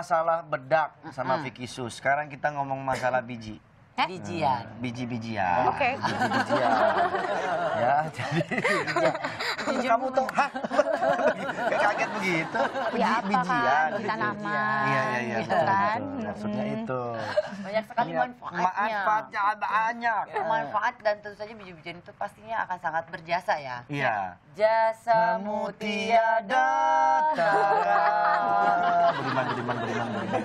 masalah bedak sama Vicky Su. Sekarang kita ngomong masalah biji. Eh? Bijian. Biji-bijian. Oke. Biji-bijian. ya, jadi kamu tuh hah? Kayak kaget begitu. Ya apa Biji-bijian. kan, gitu. tanaman Iya, iya, iya. gitu betul, kan. betul. Maksudnya itu. Banyak sekali Iya, manfaatnya. Manfaatnya banyak. Manfaat dan tentu saja biji-bijian itu pastinya akan sangat berjasa ya. Iya. Jasamu tiada tara. Beriman, beriman, beriman, beriman.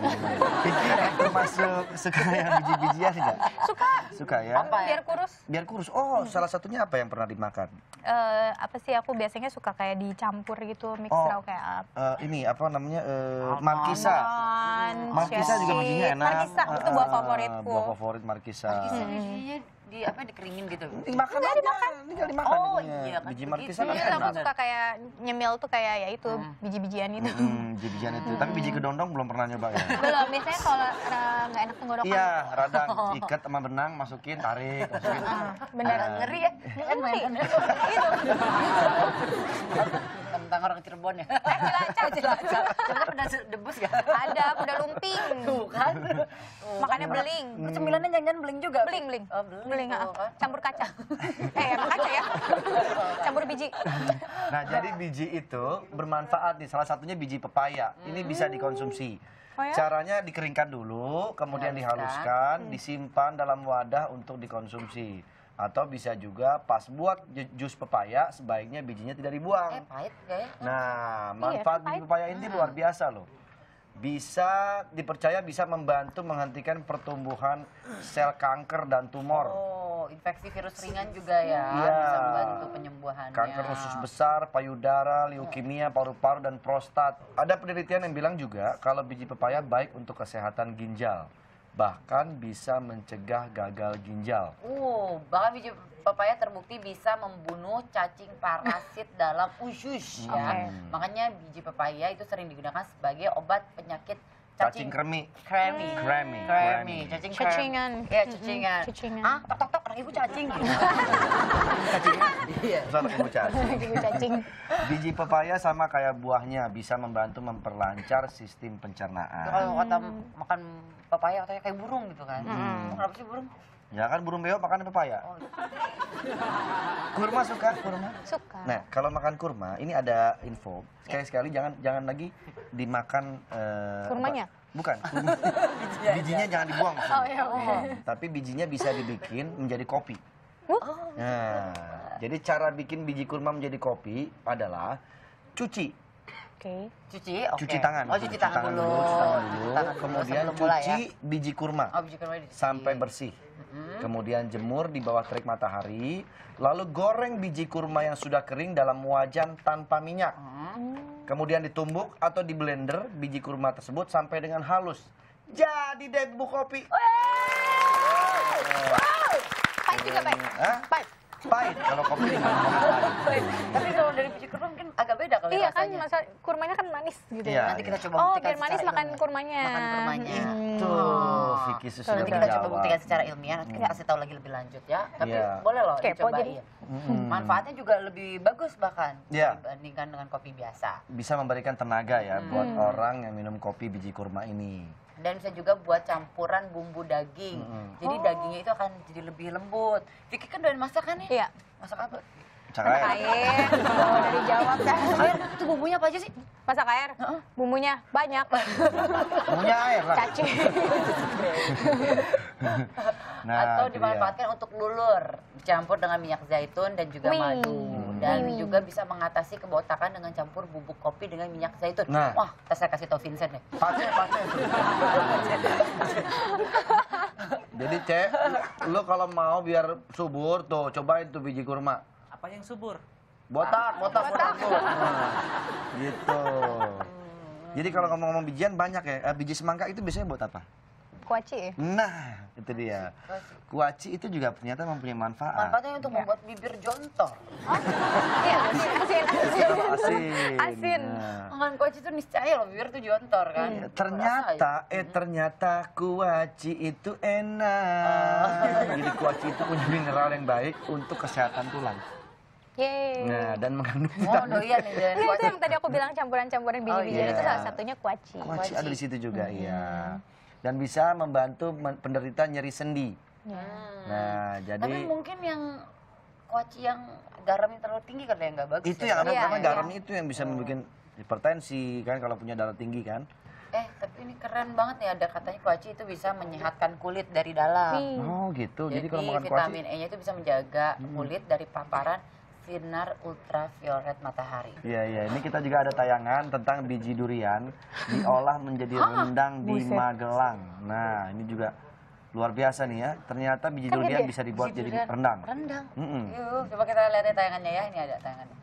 Vicky termasuk suka yang biji-bijian nggak? Suka Suka ya? Apa ya? biar kurus. Biar kurus. Oh, salah satunya apa yang pernah dimakan? Eh, apa sih aku biasanya suka kayak dicampur gitu mix Oh. raw kayak apa. Eh, ini apa namanya? Eh, markisa. Markisa juga seed. enak. Markisa itu buah favoritku. Buah favorit markisa. Markisa bijinya di apa dikeringin gitu. Dimakan aja, tinggal dimakan. Oh, iya kan, Biji markisa kan Iya, aku enak. suka kayak nyemil tuh kayak ya itu Hmm. biji-bijian itu. Hmm, biji-bijian itu. Tapi biji kedondong belum pernah nyoba ya? Belum, biasanya kalau nggak enak tenggorokan. Iya, radang ikat sama benang, masukin, tarik, masukin. Ah, bener. Ah. Ngeri ya. Kan Ngeri. Itu. Orang Cirebon ya. Cilacap. Cilacap. Cilacap pernah debus gak? Ada kuda lumping. Tuh kan. Makannya beling. Terus Cemilannya jangan beling juga. Beling, beling. Oh, beling. Beling, tuh, ah. kan. campur kaca. eh, emang kaca ya? Campur biji. Nah, jadi biji itu bermanfaat nih. Salah satunya biji pepaya. Ini bisa dikonsumsi. Oh ya? Caranya dikeringkan dulu, kemudian dihaluskan, disimpan dalam wadah untuk dikonsumsi. Atau bisa juga pas buat ju- jus pepaya, sebaiknya bijinya tidak Eh, dibuang. pahit gak ya? Nah, manfaat kan biji pahit. pepaya ini luar biasa loh. Bisa dipercaya bisa membantu menghentikan pertumbuhan sel kanker dan tumor. Oh, infeksi virus ringan juga ya. Iya. Bisa membantu penyembuhannya. kanker usus besar, payudara, leukemia, paru-paru, dan prostat. Ada penelitian yang bilang juga kalau biji pepaya baik untuk kesehatan ginjal. Bahkan bisa mencegah gagal ginjal. Uh, bahkan biji pepaya terbukti bisa membunuh cacing parasit dalam usus ya. Oke. Makanya biji pepaya itu sering digunakan sebagai obat penyakit Cacing cacing, kremi. kremi. Kremi. Kremi, cacing kremi. Cacingan. Iya, Mm-mm, cacingan. cacingan. Ah, tok tok tok, anak ibu cacing. Iya. Terus anak ibu cacing. Ibu cacing. Biji pepaya sama kayak buahnya bisa membantu memperlancar sistem pencernaan. Kalau kata makan pepaya katanya kayak burung gitu kan. Mm. Kenapa sih burung? Ya kan burung beo makan pepaya. Oh, Kurma suka kurma? Suka. Nah, kalau makan kurma, ini ada info. Sekali-sekali jangan jangan lagi dimakan eh, Kurmanya? apa? Bukan, kurma. bijinya jangan dibuang. maksudnya. Oh, iya. Oh, Tapi bijinya bisa dibikin menjadi kopi. Uh. Nah, jadi cara bikin biji kurma menjadi kopi adalah cuci, Oke. cuci, oke. cuci tangan. Oh, cuci tangan, dulu. cuci tangan dulu. Cuci tangan dulu Kemudian cuci ya. biji kurma Oh, biji kurma dicuci. sampai bersih. Mm-mm. Kemudian jemur di bawah terik matahari, lalu goreng biji kurma yang sudah kering dalam wajan tanpa minyak. Hmm. Kemudian ditumbuk atau di blender biji kurma tersebut sampai dengan halus. Jadi deh bubuk kopi. Pahit juga, Pak. Hah? Pahit. Pahit kalau kopi pahit. Tapi kalau dari biji kurma mungkin agak beda kali Iya kan, rasanya. masa kurmanya kan manis gitu Iya. ya. Nanti kita coba Oh, buktikan biar manis makan ilmiah. kurmanya. Makan kurmanya. Hmm. Tuh, Vicky sudah Nanti kita coba buktikan secara ilmiah, nanti kita kasih tahu lagi lebih lanjut ya. Tapi Iya. boleh loh Kepo dicoba jadi. iya. Manfaatnya juga lebih bagus bahkan Iya. dibandingkan dengan kopi biasa. Bisa memberikan tenaga ya buat Hmm. orang yang minum kopi biji kurma ini. Dan bisa juga buat campuran bumbu daging. Jadi Oh. dagingnya itu akan jadi lebih lembut. Vicky kan doain masak kan nih? Iya. Masak apa? Cak air. Air. Oh, dari jawab dah. Air, itu bumbunya apa aja sih? Masak air. Heeh. Bumbunya banyak. Punya air lah. Cacing. Nah, Atau dimanfaatkan untuk lulur, dicampur dengan minyak zaitun dan juga Wih. madu. Dan Wih. juga bisa mengatasi kebotakan dengan campur bubuk kopi dengan minyak zaitun. Nah. Wah, kita saya kasih tau Vincent deh. Pace, pace. Jadi cek, lu kalau mau biar subur tuh cobain tuh biji kurma. Apa yang subur? Botak, botak, botak tuh. Nah, gitu. Jadi kalau ngomong-ngomong bijian banyak ya. Eh, biji semangka itu biasanya buat apa? Kuaci ya? Nah, itu dia. Kuaci itu juga ternyata mempunyai manfaat. Manfaatnya untuk membuat bibir jontor. Iya, asin, asin, asin. Kalau asin. Asin. Nah. Makan kuaci itu niscaya loh bibir tuh jontor kan. Iya, Ternyata, eh ternyata kuaci itu enak. Jadi kuaci itu punya mineral yang baik untuk kesehatan tulang. Yeay. Nah, dan mengandung Oh, vitamin doyan nih dan itu yang tadi aku bilang campuran-campuran biji-bijian iya. itu salah satunya kuaci. kuaci ada di situ juga, Hmm. iya. Dan bisa membantu penderita nyeri sendi. Ya. Nah, jadi Tapi mungkin yang kuaci yang garamnya terlalu tinggi kan yang nggak bagus. itu ya, yang ada Kak? karena iya. garam itu yang bisa membuat hipertensi kan kalau punya darah tinggi kan. Eh, tapi ini keren banget nih ada katanya kuaci itu bisa menyehatkan kulit dari dalam. Oh, gitu. Jadi, Jadi, kalau makan kuaci vitamin E-nya itu bisa menjaga kulit dari paparan sinar ultraviolet matahari. Iya iya, ini kita juga ada tayangan tentang biji durian diolah menjadi rendang di buset. Magelang. Nah, ini juga luar biasa nih ya. Ternyata biji Kaget durian ya? bisa dibuat Biji jadi rendang. Rendang. Mm-mm. Yuk, coba kita lihat ya tayangannya ya. Ini ada tayangannya.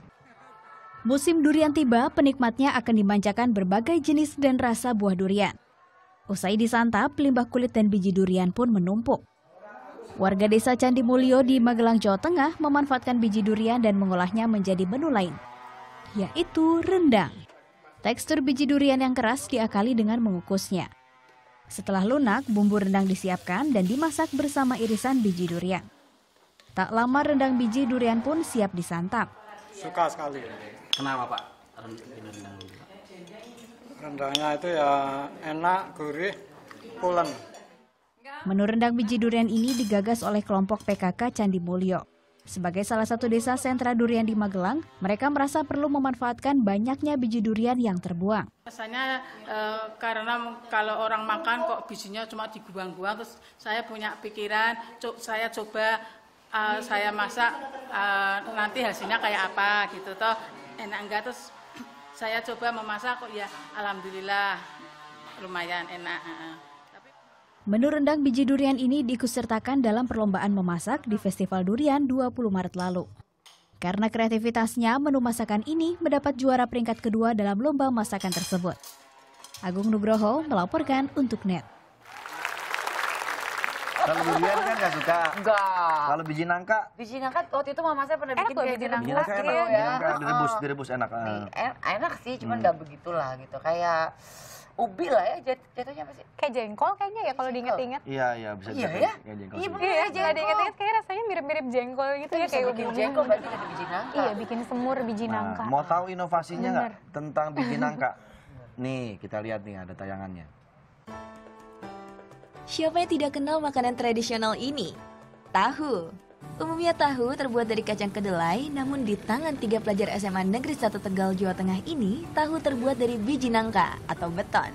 Musim durian tiba, penikmatnya akan dimanjakan berbagai jenis dan rasa buah durian. Usai disantap, limbah kulit dan biji durian pun menumpuk. Warga desa Candi Mulyo di Magelang, Jawa Tengah memanfaatkan biji durian dan mengolahnya menjadi menu lain, yaitu rendang. Tekstur biji durian yang keras diakali dengan mengukusnya. Setelah lunak, bumbu rendang disiapkan dan dimasak bersama irisan biji durian. Tak lama rendang biji durian pun siap disantap. Suka sekali. Kenapa Pak? Rendang Rendangnya itu ya enak, gurih, pulen. Menu rendang biji durian ini digagas oleh kelompok PKK Candi Mulyo. Sebagai salah satu desa sentra durian di Magelang, mereka merasa perlu memanfaatkan banyaknya biji durian yang terbuang. Rasanya eh, karena kalau orang makan kok bijinya cuma dibuang-buang, terus saya punya pikiran, co- saya coba eh, saya masak eh, nanti hasilnya kayak apa gitu toh enak enggak terus saya coba memasak kok ya alhamdulillah lumayan enak. Menu rendang biji durian ini diikutsertakan dalam perlombaan memasak di Festival Durian 20 Maret lalu. Karena kreativitasnya, menu masakan ini mendapat juara peringkat kedua dalam lomba masakan tersebut. Agung Nugroho melaporkan untuk NET. Kalau durian kan nggak suka. Enggak. Kalau biji nangka, Biji nangka waktu itu mama saya pernah Enak bikin kayak biji nangka. biji nangka enak. gitu Biji ya. nangka direbus, direbus enak. Nih, en- enak sih, cuman Hmm. nggak begitulah gitu. Kayak ubi lah ya jat- jatuhnya apa sih? Kayak jengkol kayaknya ya kalau diinget-inget. Iya iya bisa Iya jadi ya? kayak jengkol Iya, bener. Iya, Kayak kalau jengkol. diinget-inget kayak rasanya mirip-mirip jengkol gitu ya kayak bikin ubi jengkol berarti ada biji nangka. Iya, bikin semur biji Nah, nangka. mau tahu inovasinya nggak tentang biji nangka? Nih, kita lihat nih ada tayangannya. Siapa yang tidak kenal makanan tradisional ini? Tahu. Umumnya tahu terbuat dari kacang kedelai, namun di tangan tiga pelajar SMA Negeri 1 Tegal, Jawa Tengah ini, tahu terbuat dari biji nangka atau beton.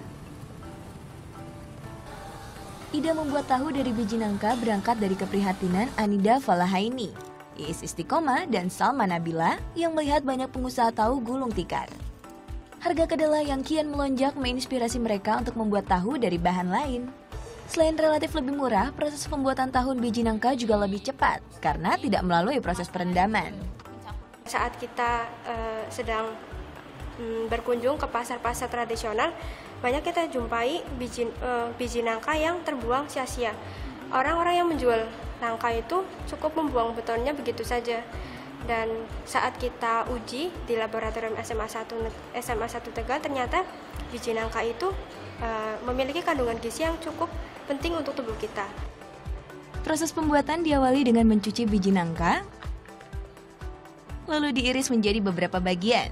Ide membuat tahu dari biji nangka berangkat dari keprihatinan Anida Falahaini, Iis Istiqomah, dan Salma Nabila yang melihat banyak pengusaha tahu gulung tikar. Harga kedelai yang kian melonjak menginspirasi mereka untuk membuat tahu dari bahan lain. Selain relatif lebih murah, proses pembuatan tahun biji nangka juga lebih cepat karena tidak melalui proses perendaman. saat kita eh, sedang mm, berkunjung ke pasar-pasar tradisional banyak kita jumpai biji eh, biji nangka yang terbuang sia-sia orang-orang yang menjual nangka itu cukup membuang betonnya begitu saja dan saat kita uji di laboratorium SMA 1 Ne- SMA 1 Tegal ternyata biji nangka itu eh, memiliki kandungan gizi yang cukup penting untuk tubuh kita Proses pembuatan diawali dengan mencuci biji nangka, lalu diiris menjadi beberapa bagian.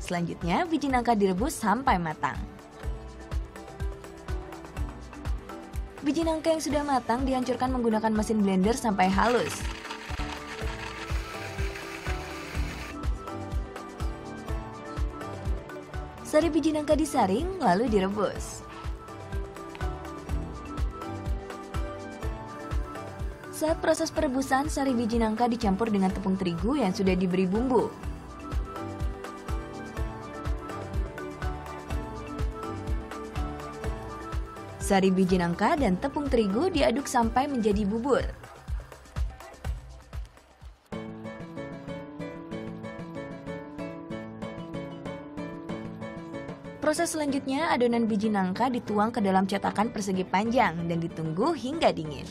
Selanjutnya, biji nangka direbus sampai matang. Biji nangka yang sudah matang dihancurkan menggunakan mesin blender sampai halus. Sari biji nangka disaring, lalu direbus. Saat proses perebusan, sari biji nangka dicampur dengan tepung terigu yang sudah diberi bumbu. Sari biji nangka dan tepung terigu diaduk sampai menjadi bubur. Proses selanjutnya, adonan biji nangka dituang ke dalam cetakan persegi panjang dan ditunggu hingga dingin.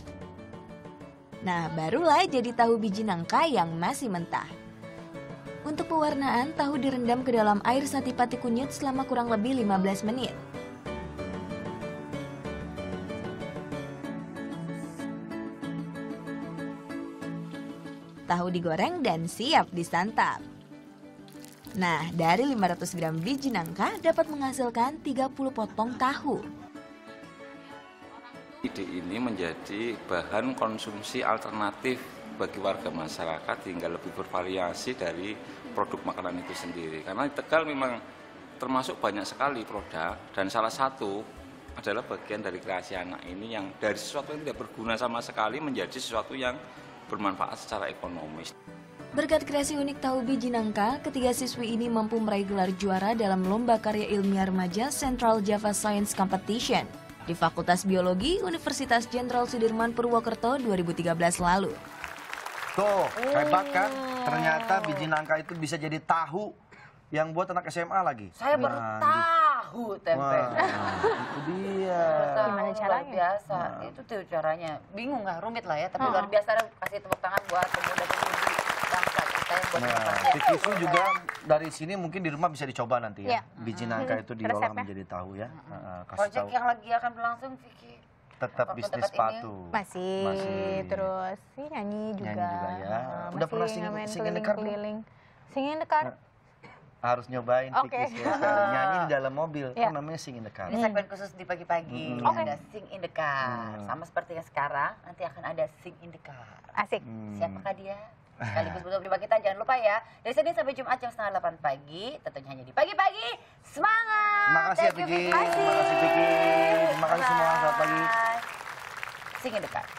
Nah, barulah jadi tahu biji nangka yang masih mentah. Untuk pewarnaan, tahu direndam ke dalam air satipati kunyit selama kurang lebih 15 menit. tahu digoreng dan siap disantap. Nah, dari 500 gram biji nangka dapat menghasilkan 30 potong tahu. Ide ini menjadi bahan konsumsi alternatif bagi warga masyarakat hingga lebih bervariasi dari produk makanan itu sendiri. Karena Tegal memang termasuk banyak sekali produk dan salah satu adalah bagian dari kreasi anak ini yang dari sesuatu yang tidak berguna sama sekali menjadi sesuatu yang bermanfaat secara ekonomis. Berkat kreasi unik tahu biji nangka, ketiga siswi ini mampu meraih gelar juara dalam Lomba Karya Ilmiah Remaja Central Java Science Competition di Fakultas Biologi Universitas Jenderal Sudirman Purwokerto 2013 lalu. Tuh, hebat kan? Ternyata biji nangka itu bisa jadi tahu yang buat anak SMA lagi. Saya baru Nah, tahu tempe. Wah, itu dia. Tahu, Gimana luar caranya? biasa. Nah. Itu tuh caranya. Bingung nggak? Rumit lah ya. Tapi Oh. luar biasa. Kasih tepuk tangan buat pemuda-pemudi bangsa kita yang buat Nah. Vicky juga dari sini mungkin di rumah bisa dicoba nanti ya. Iya. Biji nangka itu diolah Resepnya. menjadi tahu ya. Heeh, kasih Proyek tahu. yang lagi akan berlangsung, Vicky. Tetap Waktu bisnis ini sepatu. Masih, Masih. terus sih nyanyi juga. Nyanyi juga ya. Heeh, Udah pernah masih sing- main sing in the car belum? keliling-keliling. Sing in the car. Harus nyobain Oke. Vicky sekali. Nyanyi di dalam mobil. Iya. Kan namanya sing in the car. Ini segmen khusus di pagi-pagi. Hmm. Oke. Ada Sing in the Car. Hmm. Sama seperti yang sekarang, nanti akan ada Sing in the Car. Asik. Hmm. Siapakah dia? Sekaligus betul pribadi kita jangan lupa ya. Dari Senin sampai Jumat jam setengah 8 pagi, tentunya hanya di pagi-pagi. Semangat! Makasih ya Thank you, Vicky. Vicky. Terima kasih Vicky. Terima kasih semua. Selamat pagi. Bye. Sing in the Car.